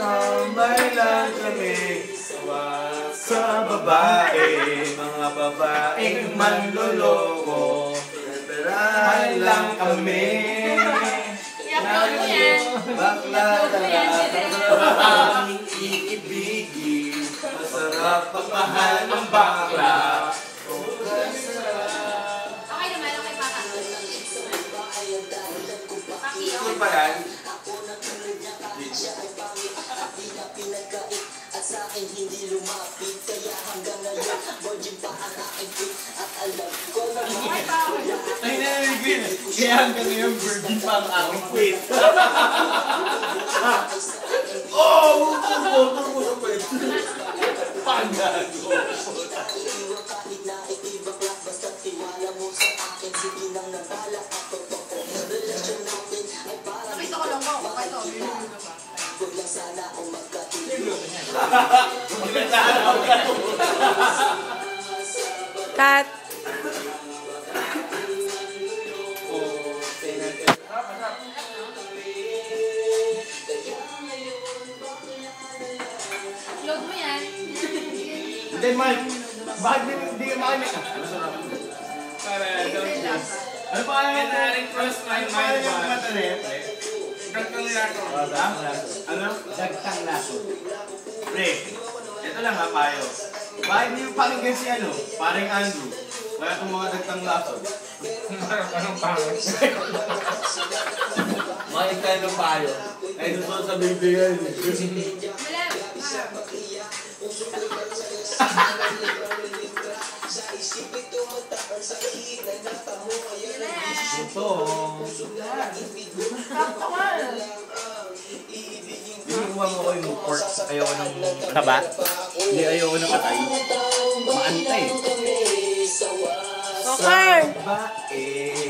Tambay lang kami sa babae Mga babaeng manloloko Perahan lang kami Iyak mo yan. Bakla na ang iibigin Masarap pagmahal ng bakla Okay naman, okay pa ka. Okay ba yan? Kaya hanggang ngayon, virgin pa ang aking quit. oh! Turbo, turbo sa quit. Panggago. Nakita ko lang ba? Okay to. Cut. Load mo yan. Hindi, Mike. Bakit di hindi ka makinig? Para Hindi lang. Ano pa kaya Kailangan cross my Ano pa kaya mind yung ba? matalim? Gantong lato. Ano? Dagtang laso. Pre, ito lang ha, payo. Bakit hindi yung pakinggan si ano? Paring Andrew. Wala itong mga dagtang laso. Anong pangit? Bakit tayo ng payo? Ay, gusto sa bibigyan. Ito. Inuwa mo ko yung pork. Ayoko ng... Taba? Hindi, ayoko ng atay. Maantay. Okay. Bae.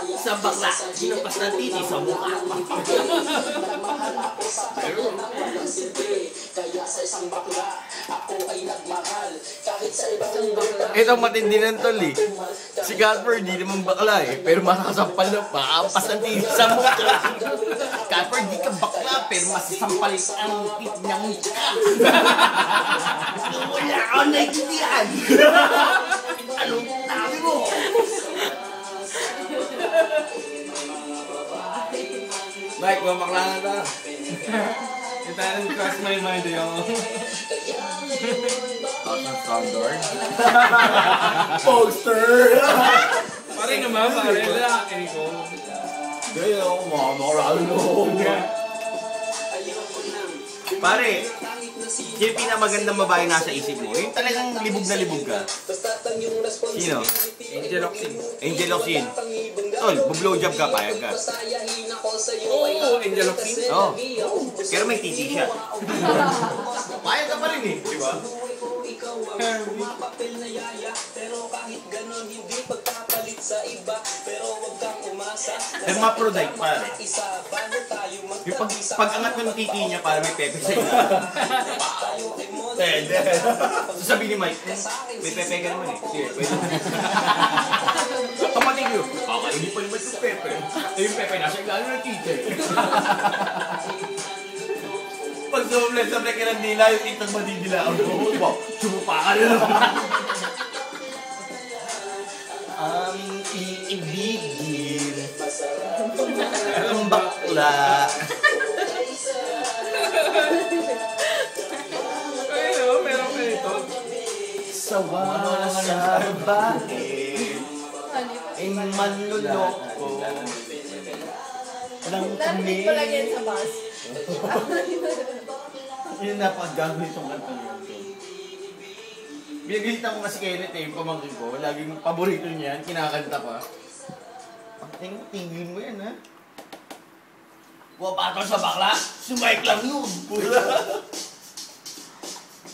sinampas ng titi sa mukha. Ito matindi ng tol eh. Si Catford di naman bakla eh. Pero masasampal na pa. Ampas ng titi sa mukha. Kapag di ka bakla, pero masasampal ang tit ng mukha. Wala akong naiintindihan. Anong Mike, mamakla na ta. Ito yung cross my mind yung... Out ng standard. Poster! Pare naman, pare. Lalaki ko. Gaya ako, mga makaralo. Pare, yung pinakamagandang babae nasa isip mo, yung talagang libog na libog ka. Sino? Angel Oxin. Angel Oxin. Tol, bublowjob ka, payag ka. Oo, Angel Oxin. Oo. Pero may titi siya. Payag ka pa rin eh, di ba? Hermaphrodite, pare. Yung pag, pag-angat ng titi niya, para may pepe sa. Pwede. Sasabihin ni Mike, "Hmm, may pepe ka naman eh. Sige, pwede. Pag sa break ng dila, yung itang madidila ang buhol mo. Sumupa ka na naman. Ang iibigin ang bakla. Ka. Sawa sa babae ay manluloko lang kami. Ko lang yan sa bus. Yun napagago itong kanta niyo. Binagalitan ko kasi Kenneth eh, yung pamangkin ko. Laging paborito niya yan, kinakanta pa. Ang tingin mo yan ha. Pumapatol sa bakla? Si Mike lang yun.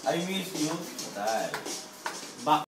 I miss you. Total.